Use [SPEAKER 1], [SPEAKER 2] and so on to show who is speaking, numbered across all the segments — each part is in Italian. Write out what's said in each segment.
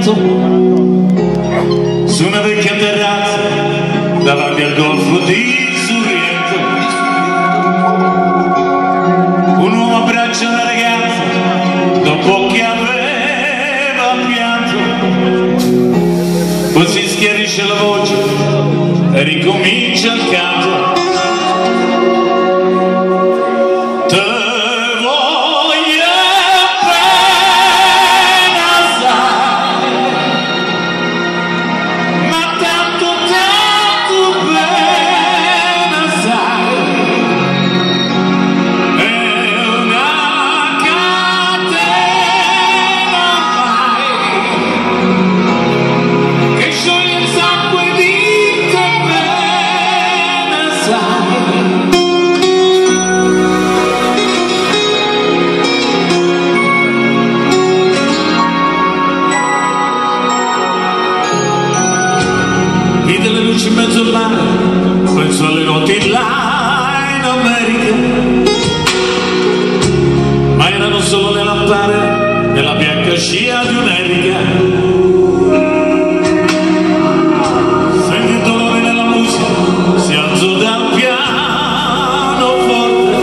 [SPEAKER 1] pianto su una vecchia terrazza davanti al golfo di Sorrento. Un uomo abbraccia una ragazza dopo che aveva pianto. Poi si schiarisce la voce e ricomincia il canto. Nella bianca scia di un'erica. Sentì il dolore nella musica, si alzò dal piano forte.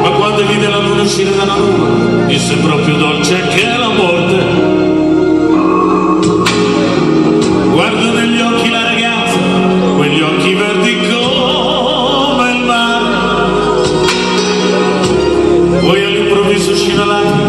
[SPEAKER 1] Ma quando vide la luna uscire dalla nuvola, disse proprio dolce che Shinalan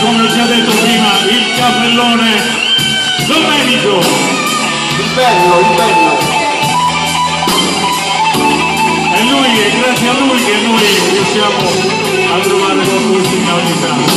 [SPEAKER 1] come ho già detto prima, il capellone Domenico.
[SPEAKER 2] Il bello, il bello.
[SPEAKER 1] È lui, è grazie a lui che noi riusciamo a trovare qualcosina ogni tanto.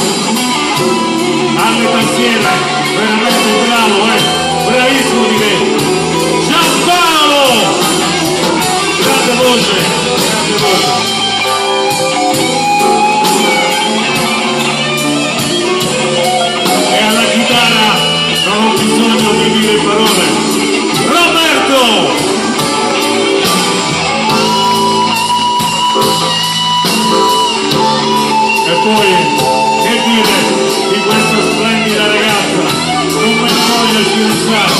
[SPEAKER 1] Scienziare,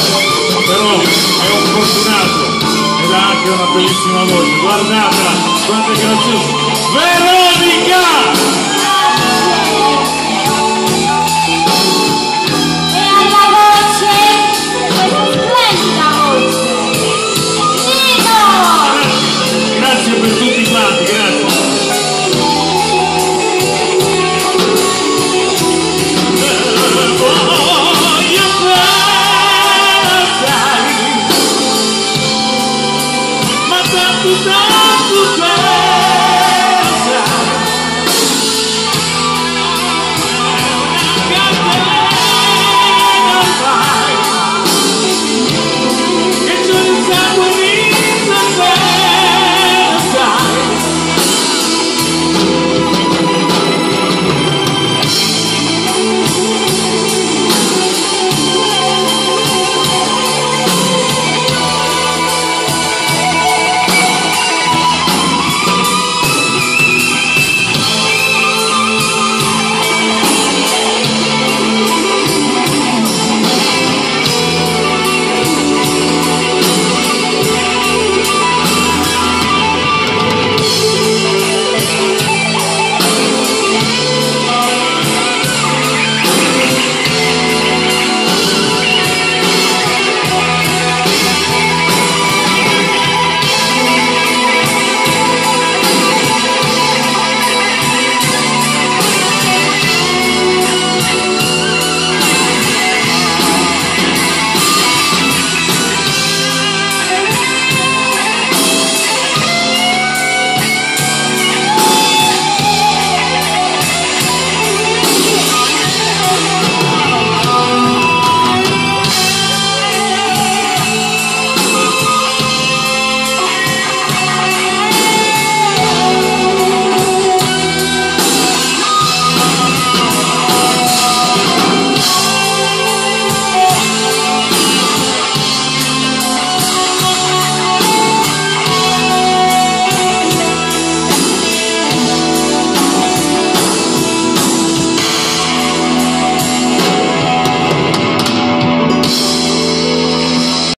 [SPEAKER 1] però è un fortunato ed ha anche una bellissima voce. Guardatela, quanto è graziosa. Veronica!